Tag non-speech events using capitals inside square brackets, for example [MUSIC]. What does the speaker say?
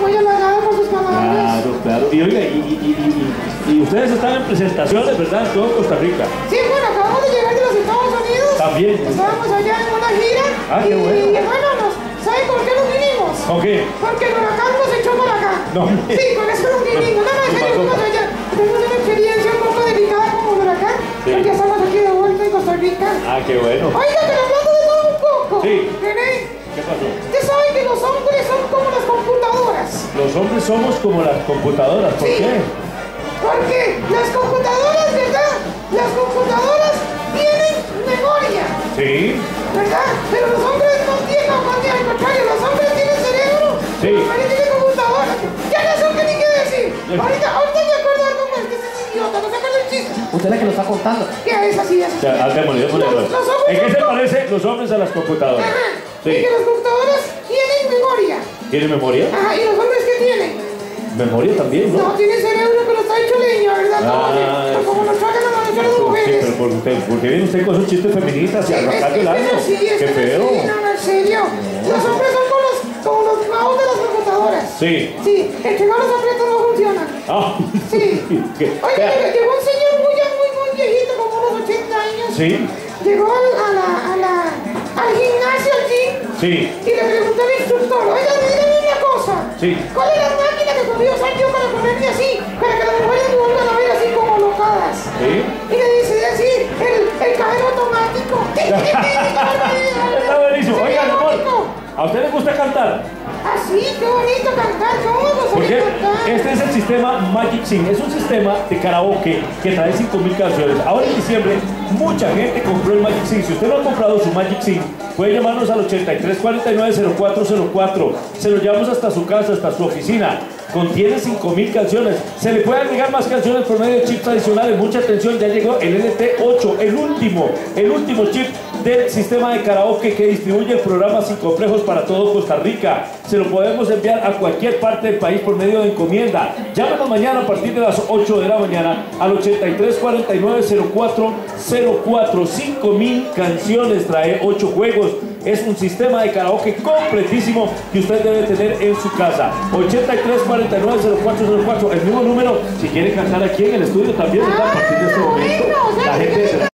muy halagada por sus palabras. Claro, claro. Y oiga, y, y, y, y- y ustedes están en presentaciones, ¿verdad? En todo Costa Rica. Sí, bueno, acabamos de llegar de los Estados Unidos. También. Estábamos allá en una gira. Ah, qué bueno. Y bueno, ¿saben por qué nos vinimos? ¿Con qué? Porque el huracán nos echó por acá. No. Sí, por eso nos vinimos. No, no, en ¿Qué serio, fuimos allá. Tuvimos una experiencia un poco delicada como el huracán. Sí. Porque estamos aquí de vuelta en Costa Rica. Ah, qué bueno. Oiga, pero hablando de todo un poco. Sí. ¿Qué pasó? usted sabe que los hombres son como las. Los hombres somos como las computadoras. ¿Por Sí. qué? Porque las computadoras, ¿verdad? Las computadoras tienen memoria. Sí. ¿verdad? Pero los hombres no tienen, al contrario, los hombres tienen cerebro, Sí. las mujeres tienen computadora. Ya no sé qué ni qué decir. Ahorita, ahorita me acuerdo algo más, que es idiota, no se acuerda el chiste. Usted es la que lo está contando. ¿Qué es así, es así? Ya, ah, démosle, démosle, Los- démosle. los hombres ¿En qué se parecen los hombres a las computadoras? Ajá. Sí. Y que las computadoras tienen memoria. ¿Tiene memoria? Ajá, ¿y los qué? Memoria también, No, ¿no? tienen cerebro, pero está hecho leña, ¿verdad? Como, Ah, como nos tragan a las Sí, mujeres. pero por, usted, porque viene usted con esos chistes feministas y es el año. sí, es Qué feo. sí, no, en serio. Los hombres son como los, como los de las computadoras. Sí. Sí, el que no los aprieta no funciona. Ah, Sí. [LAUGHS] ¿Qué? Oye, ¿Qué? llegó un señor muy, muy, muy viejito, como unos 80 años. Sí, Llegó al, a la, a la, al gimnasio, al gym, sí. y le preguntó al instructor, oiga, dígame una cosa. Sí. ¿Cuál es la máquina que usar yo para ponerme así? Para que las mujeres me vuelvan a ver así como locadas. ¿Sí? Y le dice así, el, el cajero automático. ¿A usted le gusta cantar? Así, qué bonito cantar. ¿Cómo vamos a Porque cantar? este es el sistema Magic Sing. Es un sistema de karaoke que trae 5.000 canciones. Ahora en diciembre, mucha gente compró el Magic Sing. Si usted no ha comprado su Magic Sing, puede llamarnos al 8349-0404. Se lo llevamos hasta su casa, hasta su oficina. Contiene 5.000 canciones. Se le puede agregar más canciones por medio de chips adicionales. Mucha atención, ya llegó el LT8, el último, el último chip del sistema de karaoke que distribuye el programa Complejos para todo Costa Rica. Se lo podemos enviar a cualquier parte del país por medio de encomienda. Llámenos mañana a partir de las 8 de la mañana al 8349-0404. 5000 canciones, trae 8 juegos. Es un sistema de karaoke completísimo que usted debe tener en su casa. 8349-0404. El mismo número, si quiere cantar aquí en el estudio también, ¿verdad? a partir de este momento. La gente